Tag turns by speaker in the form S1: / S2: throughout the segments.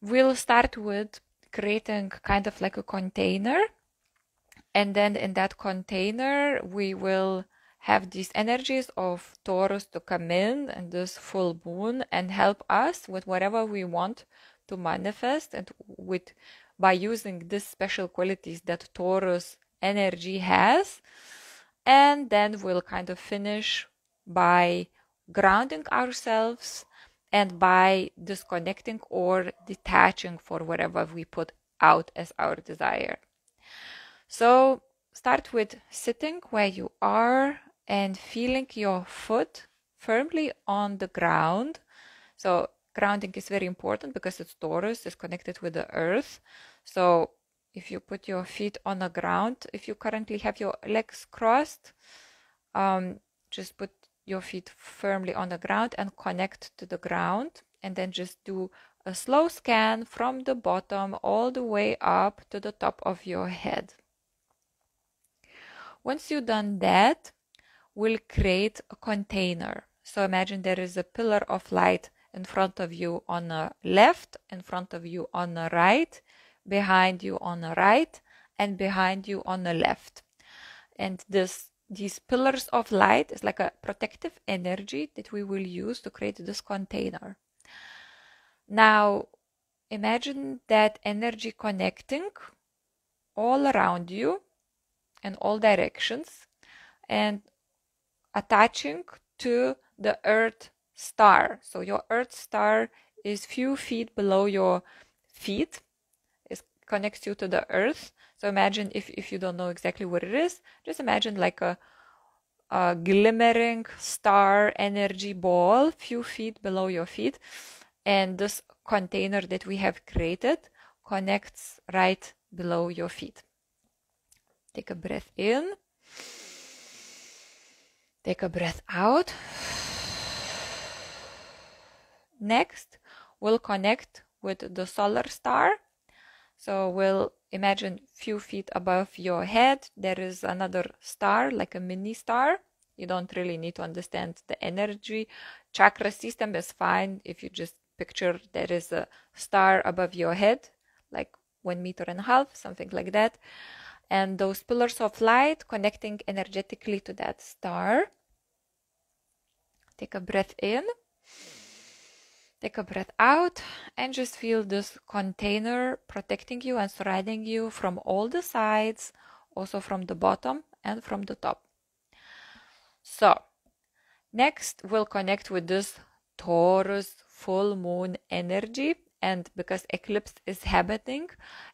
S1: we'll start with creating kind of like a container. And then in that container, we will have these energies of Taurus to come in and this full moon and help us with whatever we want to manifest and with by using these special qualities that Taurus energy has. And then we'll kind of finish by grounding ourselves and by disconnecting or detaching for whatever we put out as our desire. So start with sitting where you are and feeling your foot firmly on the ground. So grounding is very important because it's Taurus, is connected with the earth. So if you put your feet on the ground, if you currently have your legs crossed, um, just put your feet firmly on the ground and connect to the ground and then just do a slow scan from the bottom all the way up to the top of your head. Once you've done that, we'll create a container. So imagine there is a pillar of light in front of you on the left, in front of you on the right, behind you on the right, and behind you on the left. And this these pillars of light is like a protective energy that we will use to create this container. Now, imagine that energy connecting all around you in all directions and attaching to the earth star. So your earth star is few feet below your feet. It connects you to the earth so imagine if, if you don't know exactly what it is, just imagine like a, a glimmering star energy ball, few feet below your feet. And this container that we have created connects right below your feet. Take a breath in. Take a breath out. Next, we'll connect with the solar star. So we'll imagine few feet above your head there is another star like a mini star. You don't really need to understand the energy. Chakra system is fine if you just picture there is a star above your head like one meter and a half something like that. And those pillars of light connecting energetically to that star. Take a breath in Take a breath out and just feel this container protecting you and surrounding you from all the sides, also from the bottom and from the top. So, next we'll connect with this Taurus full moon energy and because eclipse is happening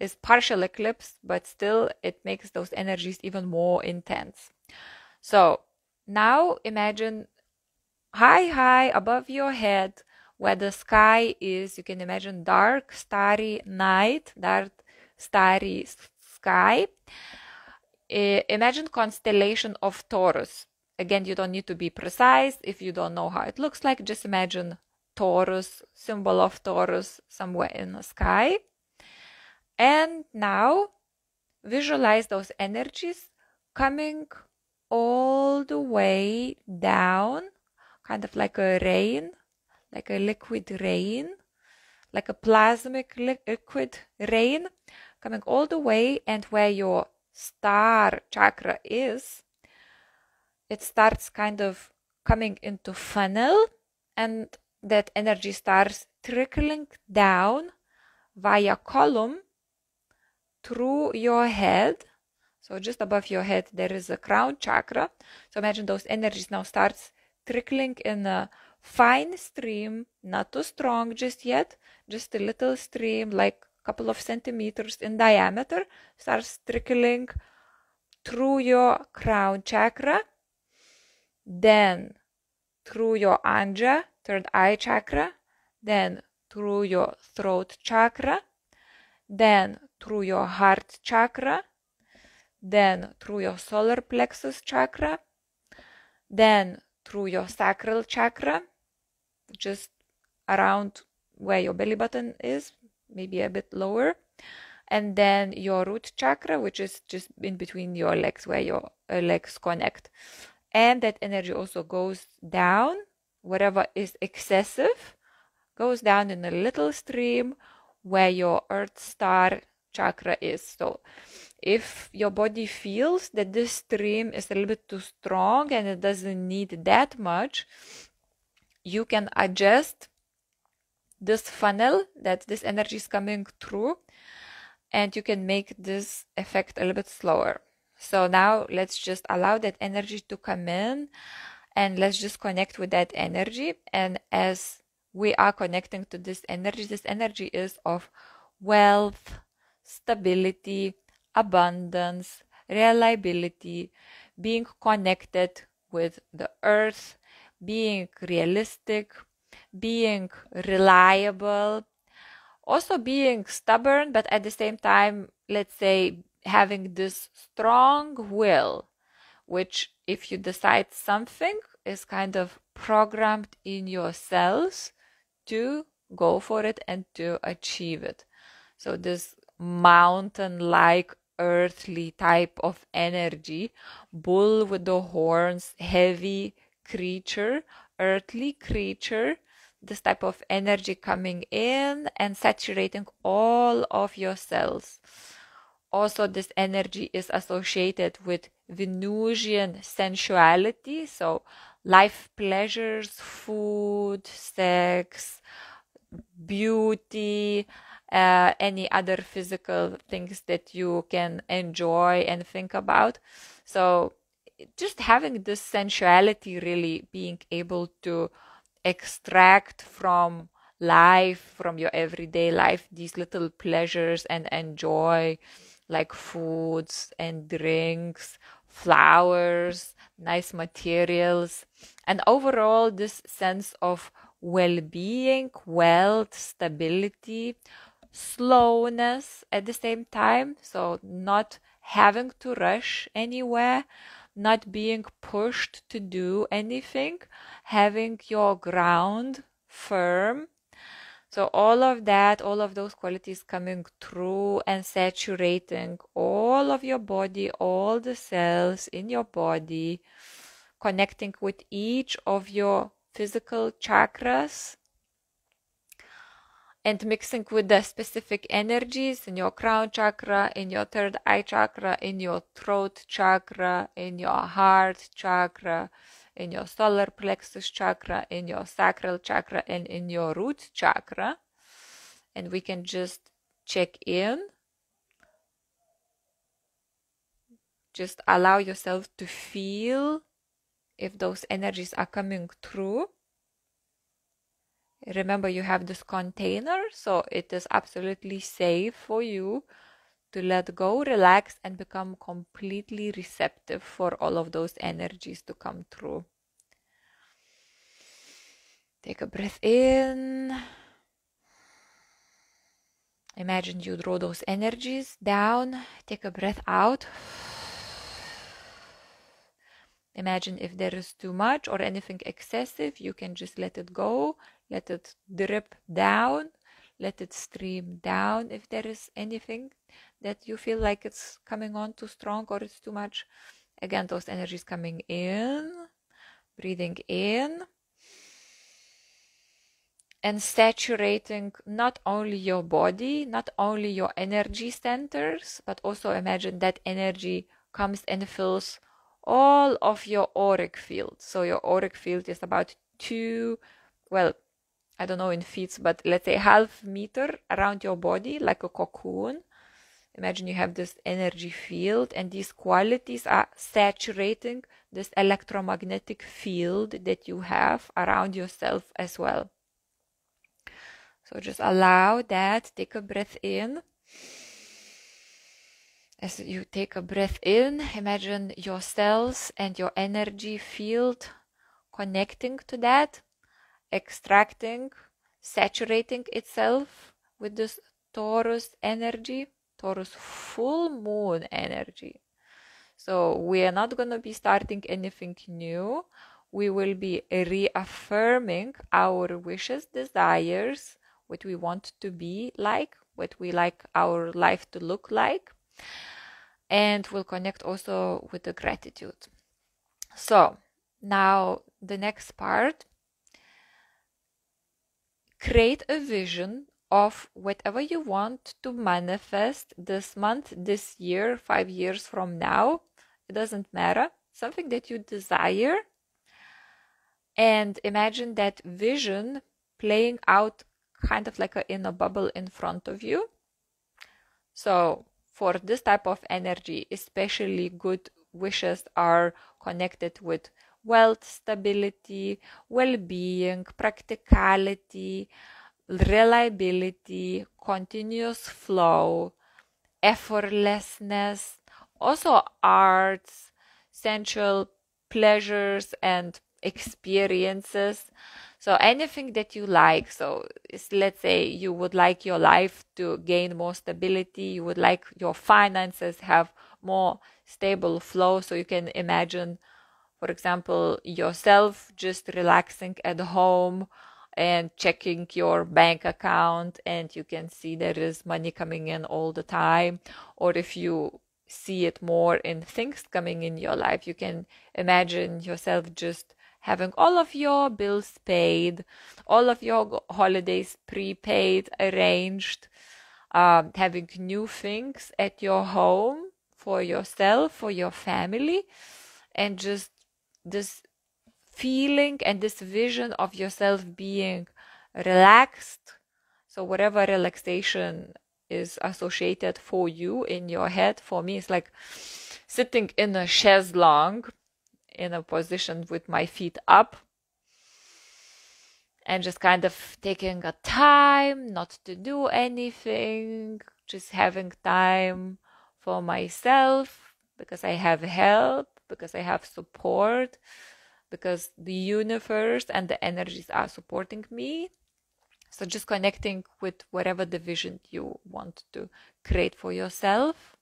S1: is partial eclipse but still it makes those energies even more intense so now imagine high high above your head where the sky is, you can imagine dark, starry night, dark, starry sky. Imagine constellation of Taurus. Again, you don't need to be precise if you don't know how it looks like. Just imagine Taurus, symbol of Taurus somewhere in the sky. And now visualize those energies coming all the way down, kind of like a rain like a liquid rain, like a plasmic liquid rain coming all the way and where your star chakra is, it starts kind of coming into funnel and that energy starts trickling down via column through your head. So just above your head there is a crown chakra. So imagine those energies now starts trickling in a fine stream, not too strong just yet, just a little stream, like a couple of centimeters in diameter, starts trickling through your crown chakra, then through your ajna, third eye chakra, then through your throat chakra, then through your heart chakra, then through your solar plexus chakra, then through your sacral chakra, just around where your belly button is, maybe a bit lower. And then your root chakra, which is just in between your legs, where your uh, legs connect. And that energy also goes down, whatever is excessive, goes down in a little stream where your earth star chakra is. So if your body feels that this stream is a little bit too strong and it doesn't need that much, you can adjust this funnel that this energy is coming through and you can make this effect a little bit slower. So now let's just allow that energy to come in and let's just connect with that energy. And as we are connecting to this energy, this energy is of wealth, stability, abundance, reliability, being connected with the earth, being realistic, being reliable, also being stubborn, but at the same time, let's say having this strong will, which if you decide something is kind of programmed in your cells to go for it and to achieve it. So this mountain like earthly type of energy, bull with the horns, heavy creature, earthly creature, this type of energy coming in and saturating all of your cells. Also, this energy is associated with Venusian sensuality, so life pleasures, food, sex, beauty, uh, any other physical things that you can enjoy and think about. So, just having this sensuality, really being able to extract from life, from your everyday life, these little pleasures and enjoy like foods and drinks, flowers, nice materials, and overall this sense of well-being, wealth, stability, slowness at the same time. So not having to rush anywhere, not being pushed to do anything, having your ground firm. So all of that, all of those qualities coming through and saturating all of your body, all the cells in your body, connecting with each of your physical chakras and mixing with the specific energies in your crown chakra, in your third eye chakra, in your throat chakra, in your heart chakra, in your solar plexus chakra, in your sacral chakra, and in your root chakra. And we can just check in. Just allow yourself to feel if those energies are coming through remember you have this container so it is absolutely safe for you to let go relax and become completely receptive for all of those energies to come through. Take a breath in. Imagine you draw those energies down. Take a breath out. Imagine if there is too much or anything excessive you can just let it go let it drip down. Let it stream down if there is anything that you feel like it's coming on too strong or it's too much. Again those energies coming in breathing in and saturating not only your body not only your energy centers but also imagine that energy comes and fills all of your auric field. So your auric field is about two well I don't know in feet, but let's say half meter around your body, like a cocoon. Imagine you have this energy field, and these qualities are saturating this electromagnetic field that you have around yourself as well. So just allow that. Take a breath in. As you take a breath in, imagine your cells and your energy field connecting to that extracting, saturating itself with this Taurus energy, Taurus full moon energy. So we are not going to be starting anything new. We will be reaffirming our wishes, desires, what we want to be like, what we like our life to look like. And we'll connect also with the gratitude. So now the next part create a vision of whatever you want to manifest this month, this year, five years from now. It doesn't matter. Something that you desire. And imagine that vision playing out kind of like a, in a bubble in front of you. So, for this type of energy, especially good wishes are connected with wealth, stability, well being, practicality, reliability, continuous flow, effortlessness, also arts, sensual pleasures and experiences. So anything that you like. So let's say you would like your life to gain more stability. You would like your finances have more stable flow. So you can imagine, for example, yourself just relaxing at home and checking your bank account and you can see there is money coming in all the time. Or if you see it more in things coming in your life you can imagine yourself just having all of your bills paid all of your holidays prepaid arranged um, having new things at your home for yourself for your family and just this feeling and this vision of yourself being relaxed. So, whatever relaxation is associated for you in your head, for me, it's like sitting in a chaise longue in a position with my feet up and just kind of taking a time not to do anything, just having time for myself because I have help, because I have support, because the universe and the energies are supporting me. So just connecting with whatever the vision you want to create for yourself.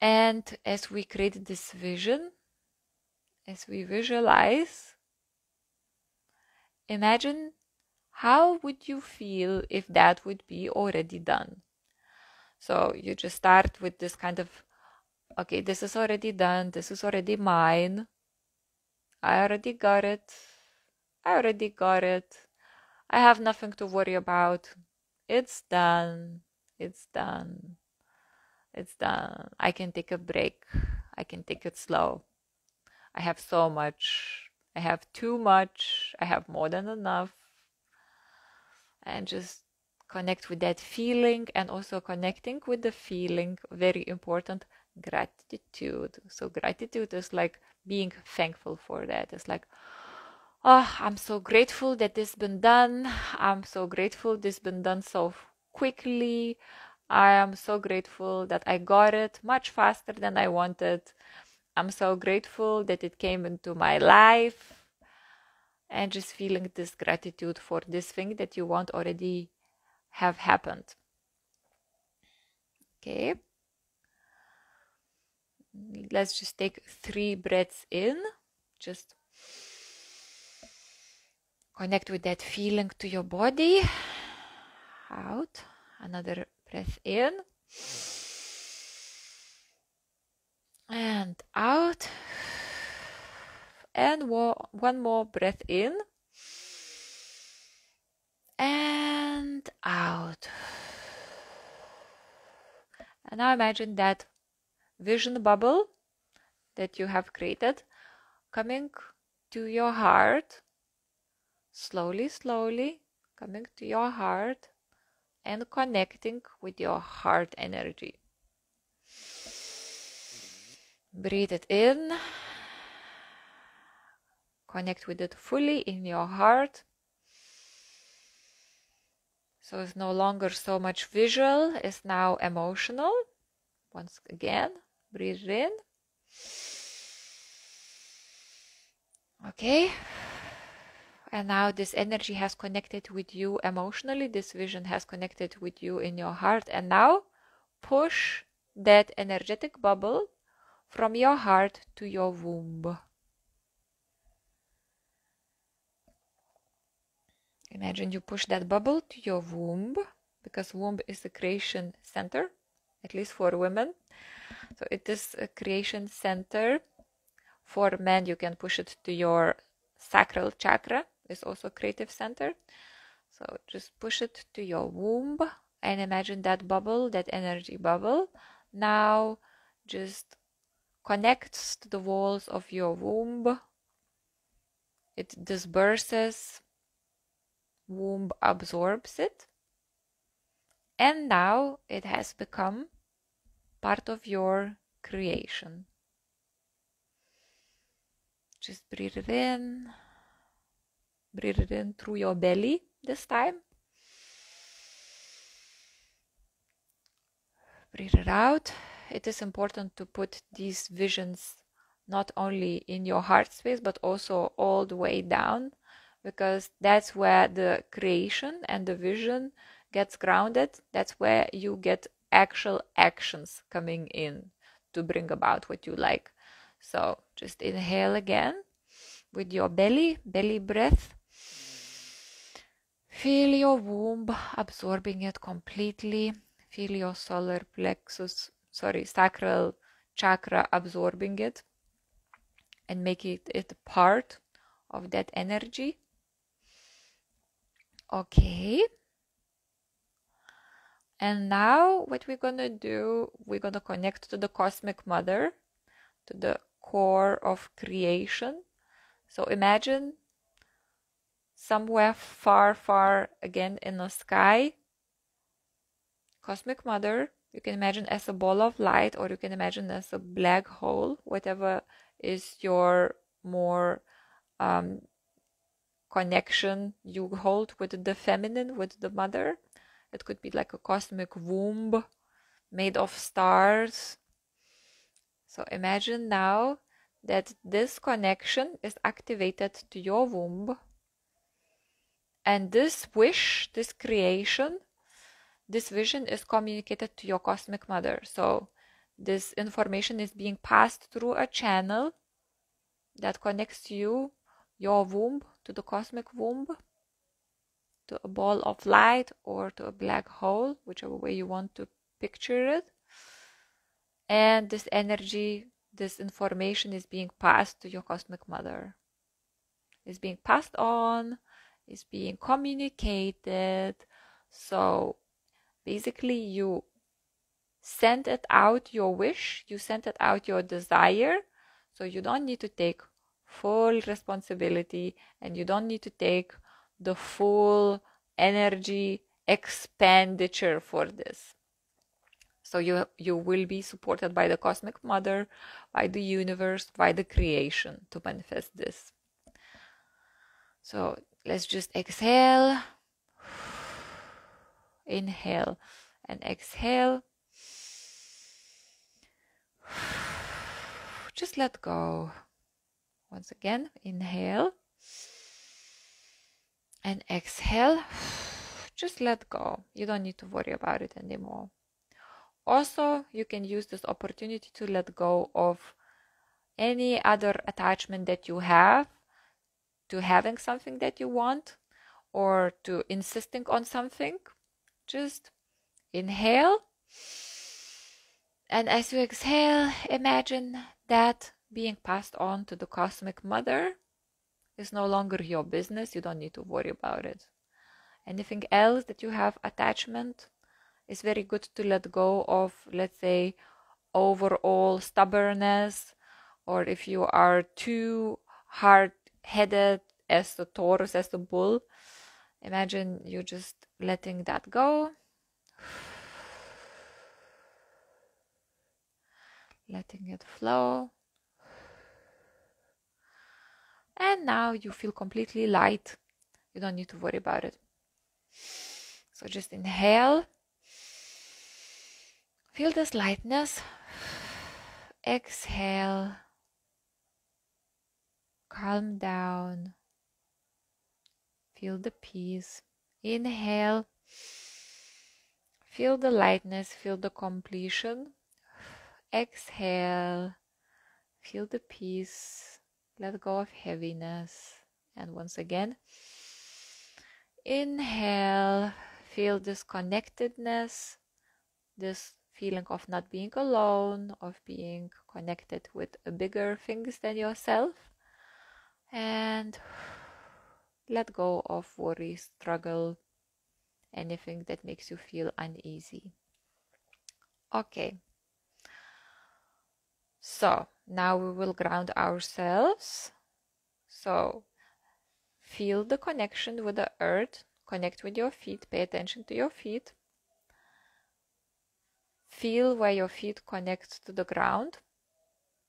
S1: And as we create this vision, as we visualize, imagine how would you feel if that would be already done. So you just start with this kind of okay, this is already done, this is already mine. I already got it. I already got it. I have nothing to worry about. It's done. It's done. It's done. I can take a break. I can take it slow. I have so much. I have too much. I have more than enough. And just connect with that feeling and also connecting with the feeling, very important, gratitude. So gratitude is like being thankful for that. It's like, oh, I'm so grateful that this been done. I'm so grateful this been done so quickly. I am so grateful that I got it much faster than I wanted. I'm so grateful that it came into my life and just feeling this gratitude for this thing that you want already have happened. Okay let's just take three breaths in. Just connect with that feeling to your body. Out. Another breath in. And out. And one more breath in. And out. And now imagine that vision bubble that you have created coming to your heart. Slowly slowly coming to your heart and connecting with your heart energy. Breathe it in. Connect with it fully in your heart. So it's no longer so much visual it's now emotional once again breathe in okay. And now this energy has connected with you emotionally. This vision has connected with you in your heart. And now push that energetic bubble from your heart to your womb. Imagine you push that bubble to your womb because womb is the creation center at least for women so it is a creation center. For men, you can push it to your sacral chakra. It's also a creative center. So just push it to your womb and imagine that bubble, that energy bubble. Now just connects to the walls of your womb. It disperses, womb absorbs it. And now it has become part of your creation. Just breathe it in. Breathe it in through your belly this time. Breathe it out. It is important to put these visions not only in your heart space but also all the way down because that's where the creation and the vision gets grounded. That's where you get actual actions coming in to bring about what you like. So just inhale again with your belly, belly breath. Feel your womb absorbing it completely. Feel your solar plexus, sorry, sacral chakra absorbing it and make it, it part of that energy. Okay. And now what we're gonna do, we're gonna connect to the cosmic mother, to the core of creation. So imagine somewhere far, far again in the sky, cosmic mother, you can imagine as a ball of light or you can imagine as a black hole, whatever is your more um, connection you hold with the feminine, with the mother. It could be like a cosmic womb made of stars. So imagine now that this connection is activated to your womb. And this wish, this creation, this vision is communicated to your cosmic mother. So this information is being passed through a channel that connects you, your womb, to the cosmic womb, to a ball of light or to a black hole, whichever way you want to picture it. And this energy, this information is being passed to your cosmic mother. Is being passed on, is being communicated. So basically, you send it out your wish, you send it out your desire. So you don't need to take full responsibility and you don't need to take the full energy expenditure for this. So you you will be supported by the cosmic mother, by the universe, by the creation to manifest this. So let's just exhale, inhale, and exhale. Just let go. Once again, inhale and exhale. Just let go. You don't need to worry about it anymore. Also, you can use this opportunity to let go of any other attachment that you have to having something that you want or to insisting on something. Just inhale. And as you exhale, imagine that being passed on to the cosmic mother is no longer your business. You don't need to worry about it. Anything else that you have attachment is very good to let go of, let's say, overall stubbornness, or if you are too hard headed as the Taurus, as the bull, imagine you just letting that go. Letting it flow. And now you feel completely light. You don't need to worry about it. So just inhale. Feel this lightness. Exhale. Calm down. Feel the peace. Inhale. Feel the lightness, feel the completion. Exhale. Feel the peace. Let go of heaviness. And once again, inhale. Feel this connectedness, this feeling of not being alone, of being connected with bigger things than yourself. And let go of worry, struggle, anything that makes you feel uneasy. Okay. So now we will ground ourselves. So feel the connection with the earth, connect with your feet, pay attention to your feet. Feel where your feet connect to the ground.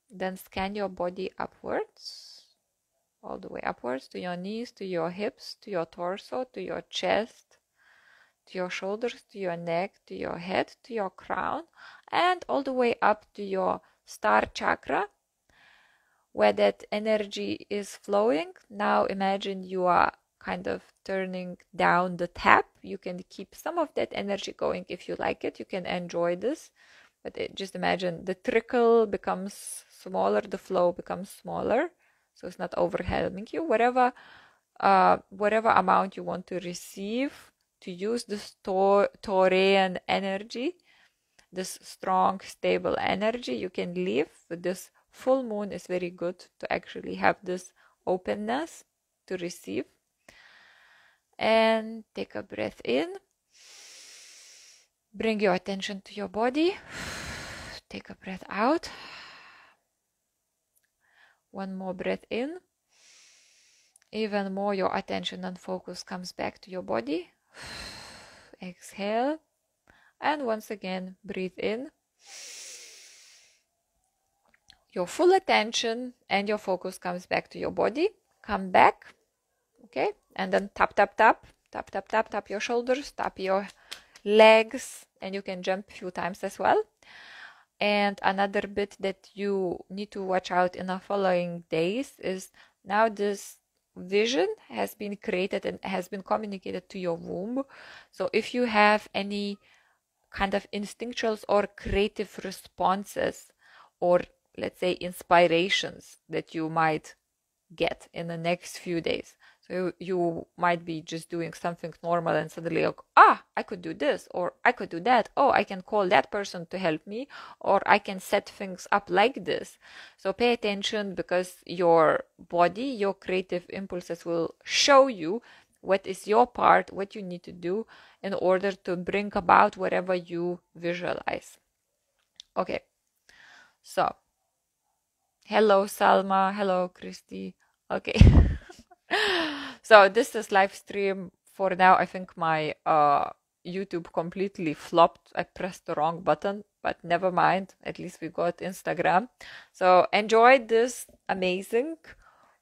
S1: Then scan your body upwards, all the way upwards to your knees, to your hips, to your torso, to your chest, to your shoulders, to your neck, to your head, to your crown, and all the way up to your star chakra, where that energy is flowing. Now imagine you are kind of turning down the tap. You can keep some of that energy going if you like it. You can enjoy this. But it, just imagine the trickle becomes smaller, the flow becomes smaller. So it's not overwhelming you. Whatever, uh, whatever amount you want to receive, to use this Tor- Taurean energy, this strong, stable energy, you can with this full moon is very good to actually have this openness to receive and take a breath in. Bring your attention to your body. Take a breath out. One more breath in. Even more, your attention and focus comes back to your body. Exhale. And once again, breathe in. Your full attention and your focus comes back to your body. Come back okay? And then tap tap tap. Tap tap tap tap your shoulders tap your legs. And you can jump a few times as well. And another bit that you need to watch out in the following days is now this vision has been created and has been communicated to your womb. So if you have any kind of instinctual or creative responses or let's say inspirations that you might get in the next few days so you might be just doing something normal and suddenly like, ah, I could do this or I could do that. Oh, I can call that person to help me or I can set things up like this. So pay attention because your body, your creative impulses will show you what is your part, what you need to do in order to bring about whatever you visualize. Okay. So, hello Salma, hello Christy. Okay. so this is live stream for now. I think my uh, YouTube completely flopped. I pressed the wrong button, but never mind. At least we got Instagram. So enjoy this amazing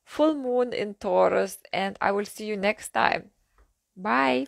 S1: full moon in Taurus, and I will see you next time. Bye.